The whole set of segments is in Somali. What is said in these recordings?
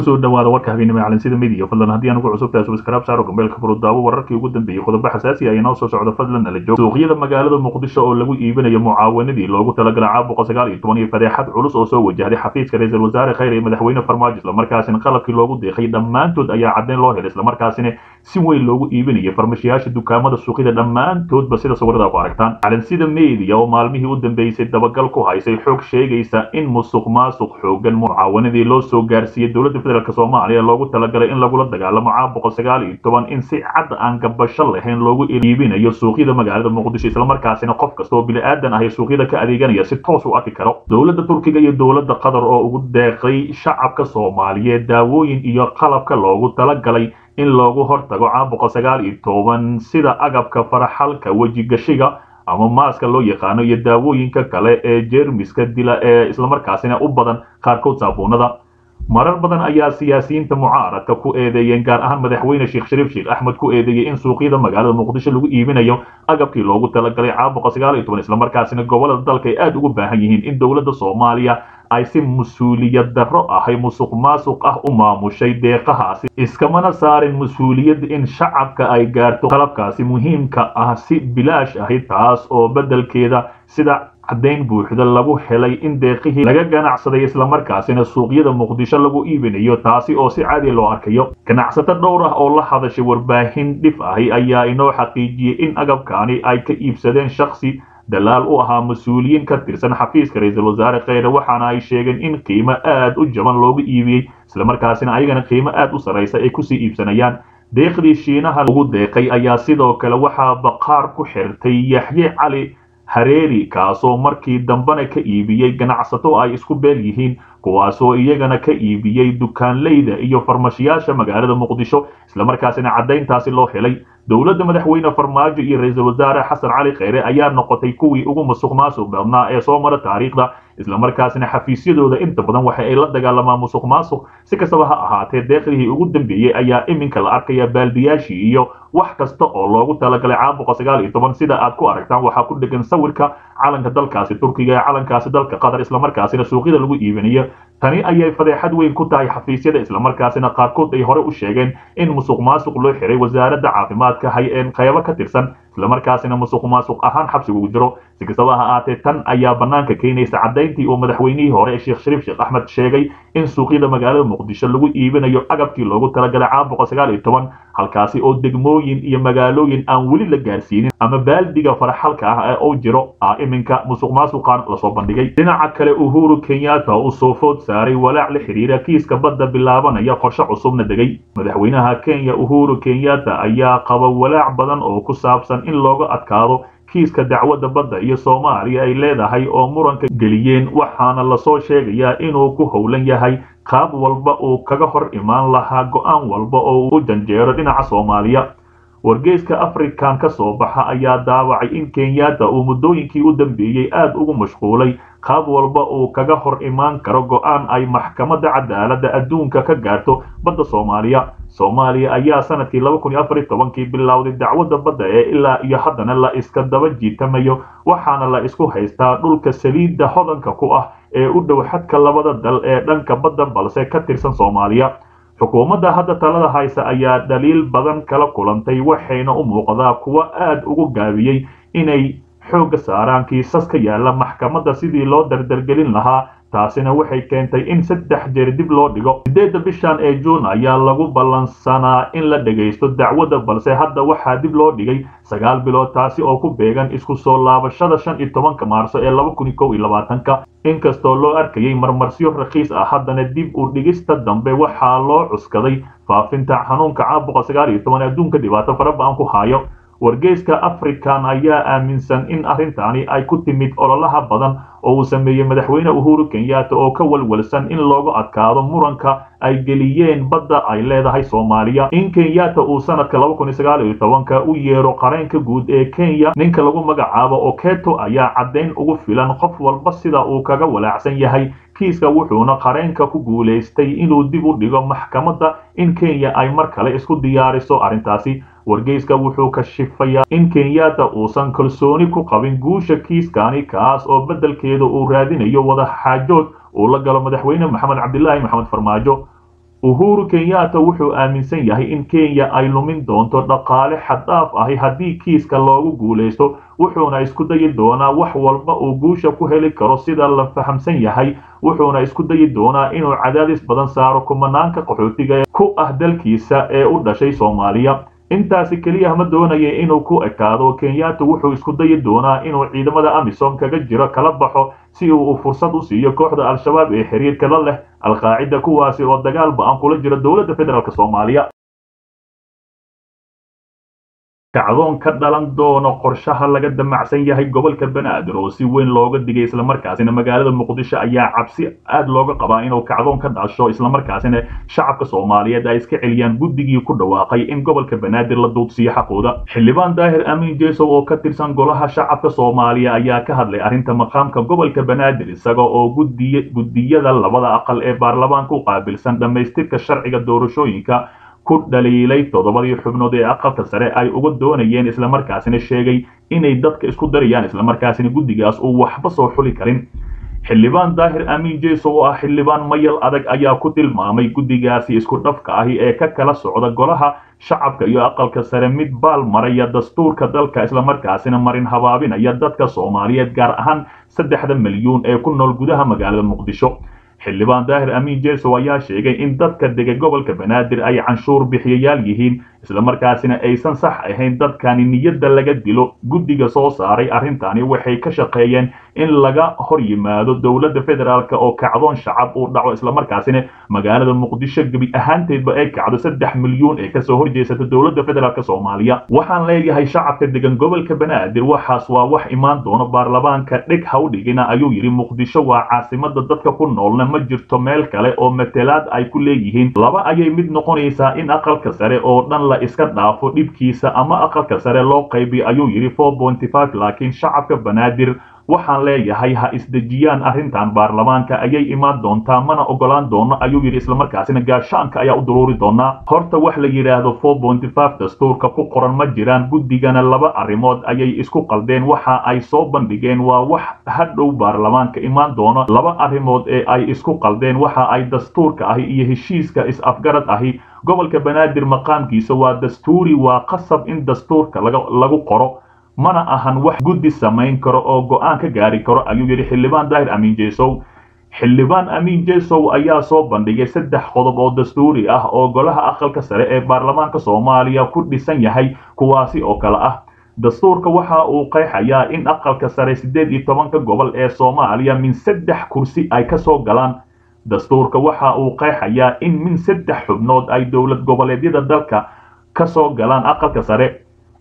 ku soo dhawaada warka habeenimo calansida midiya fadlan haddii aan ugu cusub tahay subscribe saaro gambeelka furudaawo wararkii ugu dambeeyey qodobo xasaasi ah inoo soo socda fadlan nala joog suuqyada magaalada muqdisho oo lagu iibinayo mucaawanadii loogu talagalay caabuqa sagaal iyo toban fadeexad culus oo soo wajahday xafiiska ra'iisul wasaare khayr iyo madaxweyne farmaajo islamarkaasina qalabkii loogu deeqay dhammaantood ayaa caddeyn loo helay islamarkaasina si weyn loogu iibinayo farmashiyaasha dukaamada suuqyada dhammaantoodba sida sawirada ku aragtaan. Calansida media oo maalmihii u dambeysay dabagal ku haysay xog sheegaysa in musuq maasuq xoogan mucaawanadii loo soo gaarsiiyey dowladda federaalk soomaaliya loogu talagalay in lagula dagaalamo caabuqa sagaal iyo toban in si cad aan gabasho lahayn loogu iibinayo suuqyada magaalada muqdisho islamarkaasina qof kasta oo bili-aadan ah ee suuqyada ka adeeganaya si toos u arki karo. Dowladda turkiga iyo dowladda qatar oo ugu deeqay shacabka soomaaliyeed daawooyin iyo qalabka loogu talagalay in loogu hortago caabuqa sagaal iyo toban sida agabka faraxalka wejigashiga ama maaska loo yaqaano iyo daawooyinka kale ee jeermiska dila ee islamarkaasina u badan qaarkood saabuunada marar badan ayaa siyaasiyiinta mucaaradka ku eedeeyeen gaar ahaan madaxweyne sheekh shariif sheekh axmed ku eedeeyey in suuqyada magaalada muqdisho lagu iibinayo agabkii loogu talagalay caabuqa sagaal toban islamarkaasina gobollada dalka ay aada ugu baahan yihiin in dowladda soomaaliya ay si mas'uuliyad darro ahay musuq maasuq ah u maamushay deeqahaasi. Iskamana saarin mas'uuliyad in shacabka ay gaarto qalabkaasi muhiimka ah si bilaash ahi taas oo beddelkeeda sida caddayn buuxda lagu helay in deeqihii laga ganacsaday islamarkaasina suuqyada muqdisho lagu iibinayo taasi oo si caadi loo arkayo. Ganacsato dhowr ah oo la hadashay warbaahin dhif ahi ayaa inoo xaqiijiyey in agabkaani ay ka iibsadeen shaksi dalaal u ahaa mas'uuliyiin ka tirsan xafiiska ra'iisul wasaare kheyre waxaana ay sheegeen in qiimo aad u jaban loogu iibiyey islamarkaasina ayagana qiimo aad u sarraysa ay ku sii iibsanayaan. Deeqdii shiinaha lagu deeqay ayaa sidoo kale waxaa baqaar ku xirtay yaxye cali hareeri kaasoo markii dambena ka iibiyey ganacsato ay isku beel yihiin kuwaasoo iyagana ka iibiyey dukaanleyda iyo farmashiyaasha magaalada muqdisho islamarkaasina caddayntaasi loo helay. Dowladda madaxweyne farmaajo iyo ra'iisul wasaare xasan cali kheyre ayaa noqotay kuwii ugu musuq maasuq badnaa ee soo mara taariikhda islamarkaasina xafiisyadooda inta badan waxa ay la dagaalamaan musuq maasuq si kastaba ha ahaatee deeqdihii ugu dambeeyey ayaa iminka la arkaya baaldiyaashii iyo wax kasta oo loogu talagalay toban. Sida aad ku aragtaan waxaa ku dhegan sawirka calanka dalkaasi turkiga ee calankaasi dalka qatar islamarkaasina suuqyada lagu iibinayo tani ayay fadeexad weyn ku tahay xafiisyada islamarkaasina qaarkood ay hore u sheegeen in musuq maasuq loo xiray wasaaradda caafimaadka hay'een qaybo ka tirsan. Islamarkaasina musuq maasuq ahaan xabsiga ugu jiro si kastaba ha ahaatee tan ayaa banaanka keenaysa caddayntii uu madaxweynihii hore sheekh shariif sheekh axmed sheegay in suuqyada magaalada muqdisho lagu iibinayo agabkii loogu talagalay toban halkaasi oo degmooyin iyo magaalooyin aan weli la gaarsiinin ama baaldiga faraxalka ah ee uu jiro ah iminka musuq maasuqan la soo bandhigay. Dhinaca kale uhuru kenyatta uu soo food saaray walaac la xiriira kiiska badda bilaabanaya qorshe cusubna degay. Madaxweynaha kenya uhuru kenyatta ayaa qaba walaac badan oo ku saabsan in looga adkaado kiiska dacwadda badda iyo soomaaliya ay leedahay oo muranka geliyeen waxaana la soo sheegayaa inuu ku howlan yahay qaab walba uu kaga hor imaan lahaa go'aan walba oo uu janjeero dhinaca soomaaliya. Wargeyska afrikan ka soo baxa ayaa daawacay in kenyatta uu muddooyinkii u dambeeyey aad ugu mashquulay qaab walba uu kaga hor imaan karo go'aan ay maxkamadda cadaaladda adduunka ka gaarto badda soomaaliya. Soomaaliya ayaa sannadkii tobankii bilowday dacwadda badda ee ilaa iyo haddana la iska daba jiitamayo waxaana la isku haystaa dhulka saliidda hodanka ku ah ee u dhow xadka labada dal ee dhanka badda balse ka tirsan soomaaliya. Xukuumadda hadda talada haysa ayaa dhaliil badan kala kulantay waxayna u muuqdaa kuwo aad ugu gaabiyey inay xoogga saaraan kiisas ka yaalla maxkamadda sidii loo dardargelin lahaa taasina waxay keentay in saddex jeer dib loo dhigo. Sideedda bishan ee juun ayaa lagu ballansanaa in la dhegaysto dacwadda balse hadda waxaa dib loo dhigay sagaal bilood taasi oo ku beegan isku soo laabashada shan iyo tobanka maarso ee laba kun kow iyo labaatanka. Inkastoo loo arkayay marmarsiyo rakiis ah haddana dib u dhigista dambe waxaa loo cuskaday faafinta xanuunka caabuqa sagaal iyo toban adduunka dhibaato fara ba'an ku haayo wargeyska african ayaa aaminsan in arrintaani ay ku timid ololaha badan oo uu sameeyey madaxweyne uhuru kenyatta oo ka walwalsan in loogu adkaado muranka ay geliyeen badda ay leedahay soomaaliya. In kenyatta uu sanadka tobanka u yeero qareenka guud ee kenya ninka lagu magacaabo oketo ayaa caddayn ugu filan qof walba sida uu kaga walaacsan yahay. Kiiska wuxuuna qareenka ku guulaystay inuu dib u dhigo maxkamadda in kenya ay mar kale isku diyaariso arrintaasi wargeyska wuxuu kashifayaa in kenyatta uusan kalsooni ku qabin guusha kiiskani kaas oo beddelkeeda uu raadinayo wada xaajood uu la galo madaxweyne maxamed cabdilaahi maxamed farmaajo. Uhuru kenyatta wuxuu aaminsan yahay in kenya ay lumin doonto dhaqaale xaddaaf ahi haddii kiiska loogu guulaysto wuxuuna isku dayi doonaa wax walba uu guusha ku heli karo sida la fahamsan yahay wuxuuna isku dayi doonaa inuu cadaadis badan saaro kumanaanka qaxootiga ku ah dalkiisa ee u dhashay soomaaliya intaasi keliya ma doonaya inuu ku ekaado kenyatta wuxuu isku dayi doonaa inuu ciidamada amisom kaga jiro kala baxo si uu fursad u siiyo kooxda al-shabaab ee xiriirka la leh al-qaacida kuwaasi oo dagaal ba'an kula jira dowladda federaalk soomaaliya kacdoon ka dhalan doono qorshaha laga damacsan yahay gobolka banaadir oo si weyn looga digay islamarkaasina magaalada muqdisho ayaa cabsi aad looga qabaa inuu kacdoon ka dhasho islamarkaasina shacabka soomaaliyeed ay iska celiyaan guddigii ku dhawaaqay in gobolka banaadir la duudsiyo xaqooda. Xildhibaan daahir amiin jesow oo ka tirsan golaha shacabka soomaaliya ayaa ka hadlay arrinta maqaamka gobolka banaadir isaga oo guddiyada labada aqal ee baarlamaanka u qaabilsan dhammaystirka sharciga doorashooyinka ku dhaliilay toddobadii xubnood ee aqalka sare ay uga doonayeen islamarkaasina sheegay inay dadka isku darayaan islamarkaasina guddigaas uu waxba soo xuli karin. Xildhibaan daahir amiin jeso oo ah xildhibaan mayal adag ayaa ku tilmaamay guddigaasi isku dhafka ahi ee ka kala socda golaha shacabka iyo aqalka sare mid baal maraya dastuurka dalka islamarkaasina marin habaabinaya dadka soomaaliyeed gaar ahaan saddexda milyuun ee ku nool gudaha magaalada muqdisho xildhibaan daahir amiin jeso ayaa sheegay in dadka dega gobolka banaadir ay canshuur bixiyayaal yihiin islamarkaasina aysan sax ahayn dadkani niyadda laga dilo guddiga soo saaray arrintani waxay ka shaqeeyeen in laga hor yimaado dowladda federaalk oo kacdoon shacab uu dhaco islamarkaasina magaalada muqdisho gebi ahaanteedba ay kacdo saddex milyuun ee ka soo horjeesata dowladda federaalk soomaaliya. Waxaan leeyahay shacabka degan gobolka banaadir waxaas waa wax imaan doono baarlamaanka dheg ha u dhigina ayuu yidhi muqdisho waa caasimada dadka ku noolna ma jirto meel kale oo matelaad ay ku leeyihiin. Laba ayay mid noqonaysaa in aqalka sare oo dhan la iska dhaafo dhibkiisa ama aqalka sare loo qaybiy ayuu yidhi laakiin shacabka banaadir waxaan leeyahay ha isdejiyaan arrintan baarlamaanka ayay imaan doontaa mana ogolaan doono ayuu yidhi. Islamarkaasina gaashaanka ayaa u duruuri doonaa horta wax la yidhaahdo dastuurka ku qoran ma jiraan. Guddigana laba arrimood ayay isku qaldeen. Waxa ay soo bandhigeen waa wax hadhow baarlamaanka imaan doono. Laba arrimood ee ay isku qaldeen waxa ay dastuurka ahi iyo heshiiska is-afgarad ahi gobolka banaadir maqaamkiisa waa dastuuri waa qasab in dastuurka lagu qoro. Mana ahan wax guddi samayn karo oo go'aan ka gaari karo ayuu yidhi xildhibaan daahir amiin jesow xildhibaan amiin jesow ayaa soo bandhigay saddex qodob oo dastuuri ah oo golaha aqalka sare ee baarlamaanka soomaaliya ku dhisan yahay kuwaasi oo kale ah. Dastuurka waxa uu qeexayaa in aqalka sare siddeed iyo tobanka gobol ee soomaaliya min saddex kursi ay ka soo galaan dastuurka waxa uu qeexayaa in min saddex xubnood ay dowlad goboleedyada dalka ka soo galaan aqalka sare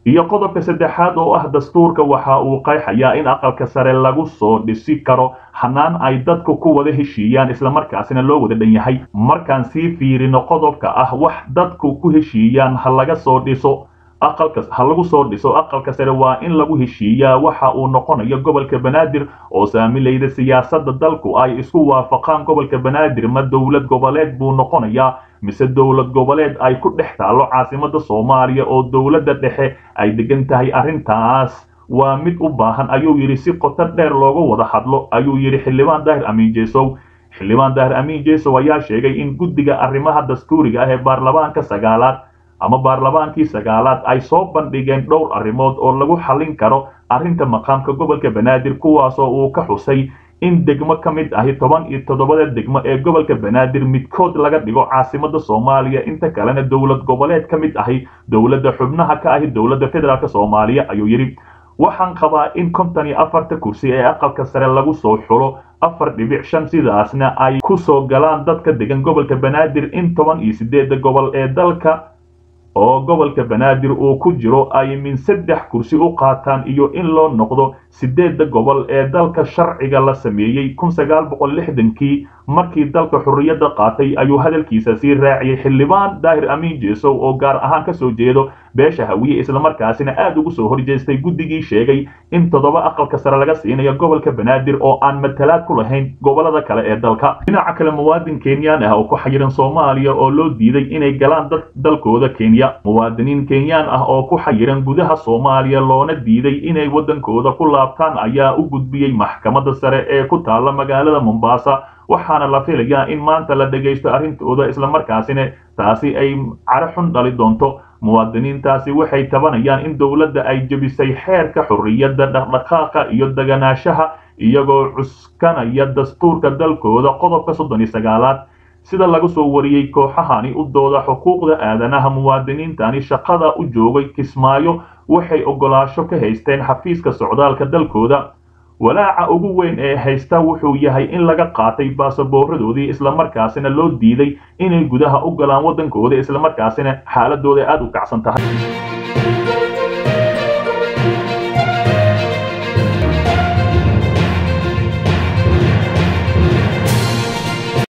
iyo qodobka saddexaad oo ah dastuurka waxa uu qeexayaa in aqalka sare lagu soo dhisi karo hanaan ay dadku ku wada heshiiyaan islamarkaasina loo wada dhan yahay. Markaan sii fiirino qodobka ah wax dadku ku heshiiyaan ha laga soo dhiso aqalka ha lagu soo dhiso aqalka sare waa in lagu heshiiyaa waxa uu noqonayo gobolka banaadir oo saamilayda siyaasadda dalku ay isku waafaqaan. Gobolka banaadir ma dowlad goboleed buu noqonayaa mise dowlad goboleed ay ku dhex taallo caasimada soomaaliya oo dowladda dhexe ay degan tahay arrintaas? Waa mid u baahan ayuu yidhi si qoto dheer looga wada hadlo ayuu yidhi xildhibaan daahir amiin jesow xildhibaan daahir amiin jesow ayaa sheegay in guddiga arrimaha dastuuriga ah ee baarlamaanka sagaalaad ama baarlamaankii sagaalaad ay soo bandhigeen dhowr arrimood oo lagu xallin karo arrinta maqaamka gobolka banaadir kuwaasoo uu ka xusay in degmo ka mid ahi toban iyo toddobada degmo ee gobolka banaadir midkood laga dhigo caasimada soomaaliya. Inta kalena dowlad goboleed ka mid ahi dowladda xubnaha ka ahi dowladda federaalk soomaaliya ayuu yidhi waxaan qabaa in konton iyo afarta kursi ee aqalka sare lagu soo xulo afar dhibic shan sidaasna ay ku soo galaan dadka degan gobolka banaadir in toban iyo sideedda gobol ee dalka oo gobolka banaadir uu ku jiro ay min saddex kursi u qaataan iyo in loo noqdo sideedda gobol ee dalka sharciga la sameeyey lixdankii markii dalka xurriyadda qaatay ayuu hadalkiisa sii raaciyey. Xildhibaan daahir amiin jesow oo gaar ahaan ka soo jeedo beesha hawiye islamarkaasina aad ugu soo horjeestay guddigii sheegay in toddoba aqalka sare laga siinayo gobolka banaadir oo aan matalaad ku lahayn gobollada kale ee dalka. Dhinaca kale muwaadin kenyaan ah oo ku xayiran soomaaliya oo loo diiday inay galaan dalkooda kenya. Muwaadiniin kenyaan ah oo ku xayiran gudaha soomaaliya loona diiday inay waddankooda ku laabtaan ayaa u gudbiyey maxkamadda sare ee ku taalla magaalada mombasa waxaana la filayaa in maanta la dhegaysto arrintooda islamarkaasina taasi ay caro xun dhali doonto. Muwaadiniintaasi waxay tabanayaan in dowladda ay jebisay xeerka xorriyadda dhaqdhaqaaqa iyo deganaanshaha iyagoo cuskanaya dastuurka dalkooda qodobka soddon iyo sagaalaad sida lagu soo wariyey kooxahani u dooda xuquuqda aadanaha muwaadiniintani shaqada u joogay kismaayo waxay ogolaasho ka haysteen xafiiska socdaalka dalkooda. Walaaca ugu weyn ee haysta wuxuu yahay in laga qaatay baasaboorradoodii islamarkaasina loo diiday inay gudaha u galaan waddankooda islamarkaasina xaaladooda aada u kacsan tahay